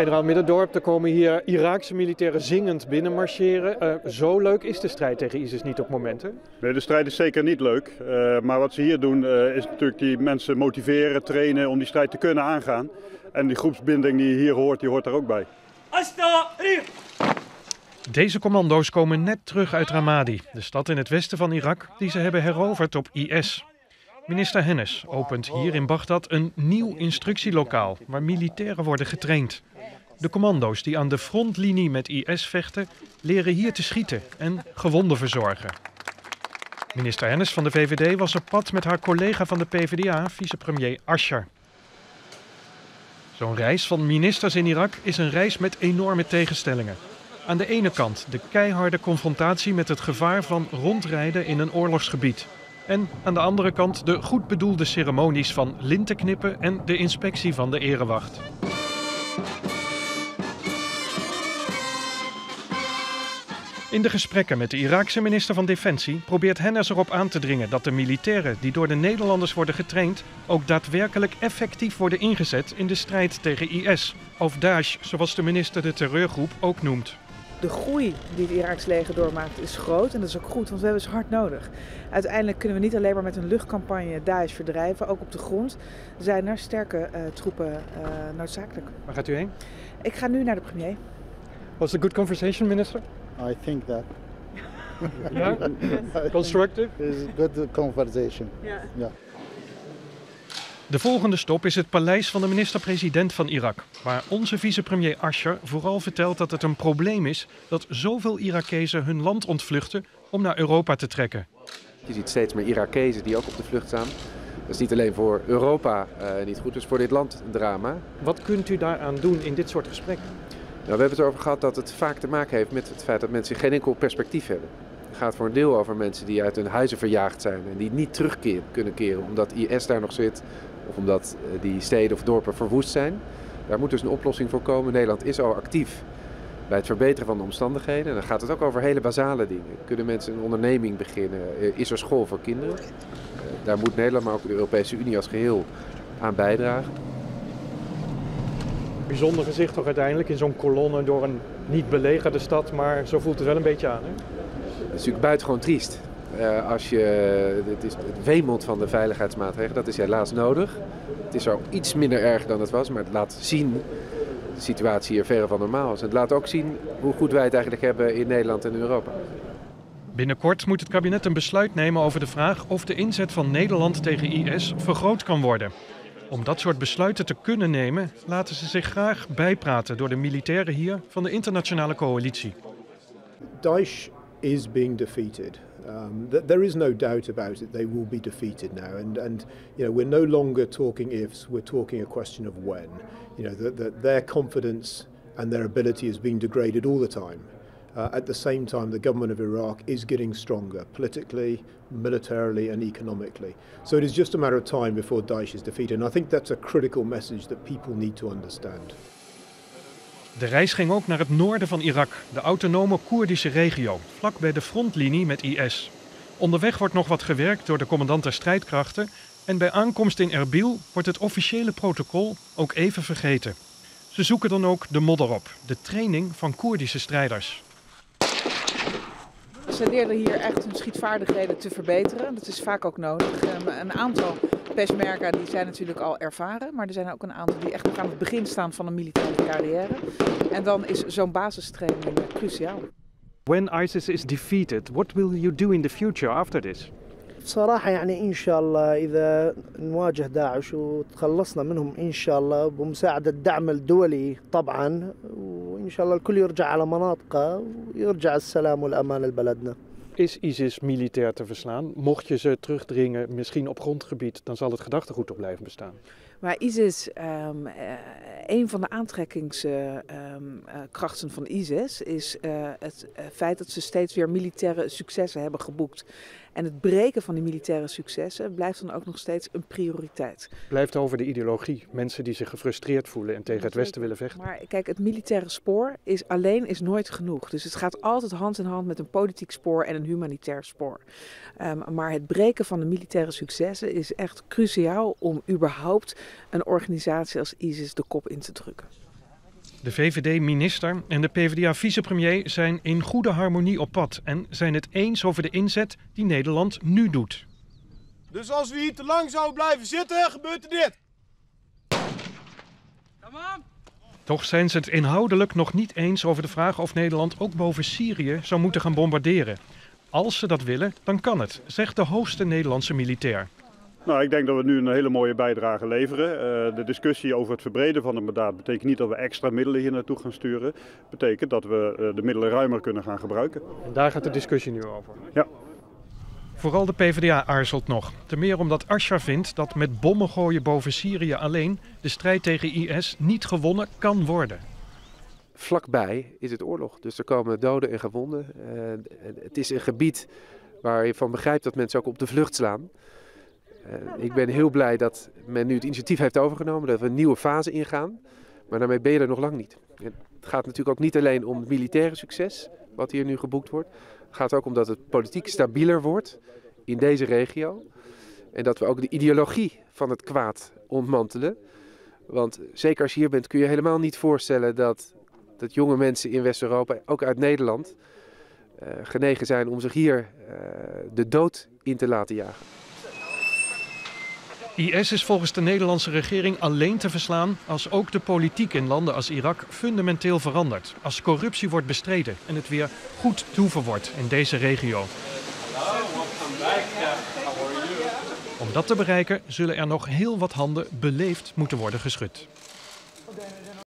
Generaal Middendorp, er komen hier Iraakse militairen zingend binnenmarcheren. Uh, zo leuk is de strijd tegen ISIS niet op momenten? Nee, de strijd is zeker niet leuk. Uh, maar wat ze hier doen uh, is natuurlijk die mensen motiveren, trainen om die strijd te kunnen aangaan. En die groepsbinding die je hier hoort, die hoort er ook bij. Deze commando's komen net terug uit Ramadi, de stad in het westen van Irak die ze hebben heroverd op IS. Minister Hennis opent hier in Bagdad een nieuw instructielokaal waar militairen worden getraind. De commando's die aan de frontlinie met IS vechten, leren hier te schieten en gewonden verzorgen. Minister Hennis van de VVD was op pad met haar collega van de PvdA, vicepremier Asscher. Zo'n reis van ministers in Irak is een reis met enorme tegenstellingen. Aan de ene kant de keiharde confrontatie met het gevaar van rondrijden in een oorlogsgebied. En aan de andere kant de goed bedoelde ceremonies van lintenknippen en de inspectie van de erewacht. In de gesprekken met de Iraakse minister van Defensie probeert Hennis erop aan te dringen dat de militairen die door de Nederlanders worden getraind ook daadwerkelijk effectief worden ingezet in de strijd tegen IS, of Daesh, zoals de minister de terreurgroep ook noemt. De groei die het Iraakse leger doormaakt is groot en dat is ook goed, want we hebben ze hard nodig. Uiteindelijk kunnen we niet alleen maar met een luchtcampagne Daesh verdrijven, ook op de grond zijn er sterke uh, troepen uh, noodzakelijk. Waar gaat u heen? Ik ga nu naar de premier. Was it a good conversation, minister? I think that. yeah? Constructive? It's good conversation. Yeah. yeah. De volgende stop is het paleis van de minister-president van Irak, waar onze vicepremier Asscher vooral vertelt dat het een probleem is dat zoveel Irakezen hun land ontvluchten om naar Europa te trekken. Je ziet steeds meer Irakezen die ook op de vlucht staan. Dat is niet alleen voor Europa uh, niet goed, dus voor dit land een drama. Wat kunt u daaraan doen in dit soort gesprekken? Nou, we hebben het erover gehad dat het vaak te maken heeft met het feit dat mensen geen enkel perspectief hebben. Het gaat voor een deel over mensen die uit hun huizen verjaagd zijn en die niet terug kunnen keren omdat IS daar nog zit of omdat die steden of dorpen verwoest zijn. Daar moet dus een oplossing voor komen. Nederland is al actief bij het verbeteren van de omstandigheden. En dan gaat het ook over hele basale dingen. Kunnen mensen een onderneming beginnen? Is er school voor kinderen? Daar moet Nederland, maar ook de Europese Unie als geheel aan bijdragen. Bijzonder gezicht toch uiteindelijk in zo'n kolonne door een niet belegerde stad, maar zo voelt het wel een beetje aan. Hè? Dat is natuurlijk buitengewoon triest. Uh, als je, het, is, het wemelt van de veiligheidsmaatregelen, dat is helaas nodig. Het is al iets minder erg dan het was, maar het laat zien de situatie hier verre van normaal is. Het laat ook zien hoe goed wij het eigenlijk hebben in Nederland en Europa. Binnenkort moet het kabinet een besluit nemen over de vraag of de inzet van Nederland tegen IS vergroot kan worden. Om dat soort besluiten te kunnen nemen, laten ze zich graag bijpraten door de militairen hier van de internationale coalitie. Daesh is being defeated. Um, th there is no doubt about it. They will be defeated now, and and you know we're no longer talking ifs. We're talking a question of when. You know that the, their confidence and their ability is being degraded all the time. Uh, at the same time, the government of Iraq is getting stronger politically, militarily, and economically. So it is just a matter of time before Daesh is defeated. And I think that's a critical message that people need to understand. De reis ging ook naar het noorden van Irak, de autonome Koerdische regio, vlak bij de frontlinie met IS. Onderweg wordt nog wat gewerkt door de commandant der strijdkrachten en bij aankomst in Erbil wordt het officiële protocol ook even vergeten. Ze zoeken dan ook de modder op, de training van Koerdische strijders. Ze leren hier echt hun schietvaardigheden te verbeteren. Dat is vaak ook nodig. Een aantal Peshmerga die zijn natuurlijk al ervaren, maar er zijn ook een aantal die echt nog aan het begin staan van een militaire carrière. En dan is zo'n basistraining cruciaal. When ISIS is defeated, what will you do in the future after this? بصراحة يعني إن شاء الله إذا نواجه داعش وتخلصنا منهم إن شاء الله بمساعدة الدعم الدولي طبعا وإن شاء الله الكل يرجع على مناطقه ويرجع السلام والأمان لبلدنا. is ISIS militair te verslaan? Mocht je ze terugdringen, misschien op grondgebied, dan zal het gedachtegoed op blijven bestaan. Maar ISIS, um, uh, een van de aantrekkingskrachten uh, um, van ISIS is uh, het feit dat ze steeds weer militaire successen hebben geboekt. En het breken van die militaire successen blijft dan ook nog steeds een prioriteit. Blijft over de ideologie. Mensen die zich gefrustreerd voelen en tegen het Westen willen vechten. Maar kijk, het militaire spoor is alleen is nooit genoeg. Dus het gaat altijd hand in hand met een politiek spoor en een humanitair spoor. Um, maar het breken van de militaire successen is echt cruciaal om überhaupt een organisatie als ISIS de kop in te drukken. De VVD-minister en de PvdA-vicepremier zijn in goede harmonie op pad en zijn het eens over de inzet die Nederland nu doet. Dus als we hier te lang zouden blijven zitten, gebeurt er dit. Toch zijn ze het inhoudelijk nog niet eens over de vraag of Nederland ook boven Syrië zou moeten gaan bombarderen. Als ze dat willen, dan kan het, zegt de hoogste Nederlandse militair. Nou, ik denk dat we nu een hele mooie bijdrage leveren. Uh, de discussie over het verbreden van het mandaat betekent niet dat we extra middelen hier naartoe gaan sturen. betekent dat we uh, de middelen ruimer kunnen gaan gebruiken. En daar gaat de discussie nu over? Ja. Vooral de PvdA aarzelt nog. Ten meer omdat Asscher vindt dat met bommen gooien boven Syrië alleen de strijd tegen IS niet gewonnen kan worden. Vlakbij is het oorlog, dus er komen doden en gewonden. Uh, het is een gebied waar je van begrijpt dat mensen ook op de vlucht slaan. Uh, ik ben heel blij dat men nu het initiatief heeft overgenomen, dat we een nieuwe fase ingaan. Maar daarmee ben je er nog lang niet. Het gaat natuurlijk ook niet alleen om het militaire succes, wat hier nu geboekt wordt. Het gaat ook om dat het politiek stabieler wordt in deze regio. En dat we ook de ideologie van het kwaad ontmantelen. Want zeker als je hier bent kun je helemaal niet voorstellen dat, dat jonge mensen in West-Europa, ook uit Nederland, uh, genegen zijn om zich hier uh, de dood in te laten jagen. IS is volgens de Nederlandse regering alleen te verslaan als ook de politiek in landen als Irak fundamenteel verandert. Als corruptie wordt bestreden en het weer goed toeven wordt in deze regio. Om dat te bereiken zullen er nog heel wat handen beleefd moeten worden geschud.